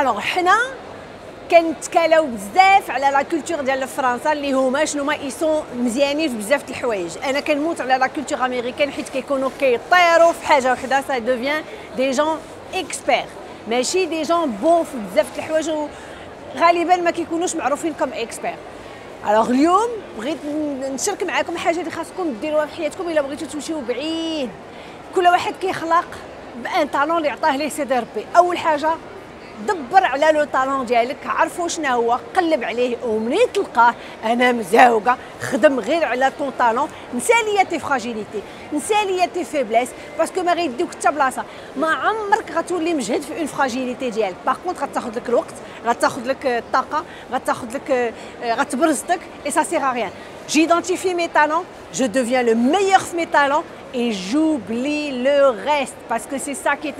Alors حنا كنتكالاو بزاف على la culture ديال فرنسا اللي هما شنو ما يسون مزيانين في بزاف د الحوايج. أنا كنموت على la culture américaine حيت كيكونوا كيطيروا في حاجة وحدة ça devient des gens experts ماشي des gens bons في بزاف د الحوايج غالبا ما كيكونوش معروفين comme experts alors اليوم بغيت نشارك معكم حاجة اللي خاصكم ديروها في حياتكم إلا بغيتو تمشيو بعيد. كل واحد كيخلق ب un talent اللي عطاه ليه سيدي ربي أول حاجة دبر على le talent ديالك عرفوا شنو هو قلب عليه ومنين تلقاه؟ أنا مزاوقة خدم غير على ton talent نسى ليا tes fragilités نسى ليا tes faiblesses parce que ما غيديوك حتى بلاصة. ما عمرك غتولي مجهد في une fragilité ديالك par contre غتاخذ لك الوقت غتاخذ لك الطاقة غتاخذ لك غتبرزتك et ça sert à rien J'identifie mes talents, je deviens le meilleur de mes talents et j'oublie le reste parce que c'est ça qui.